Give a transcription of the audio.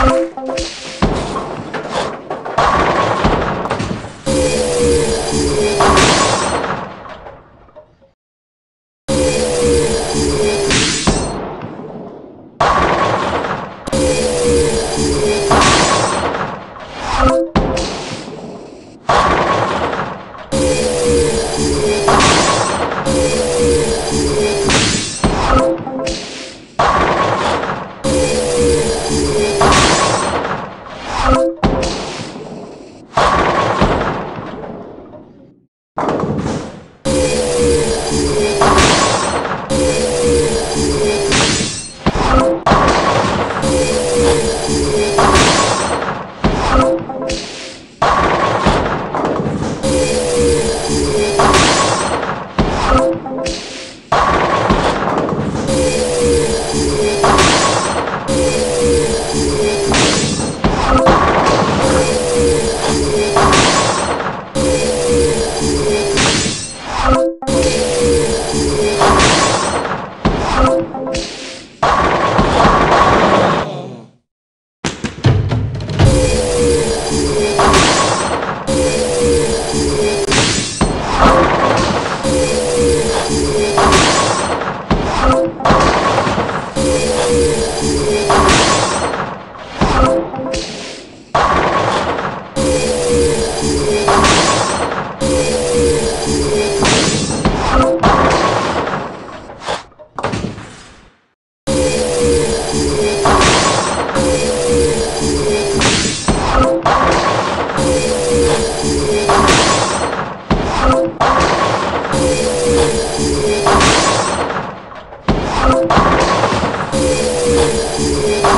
Thank you. Yes.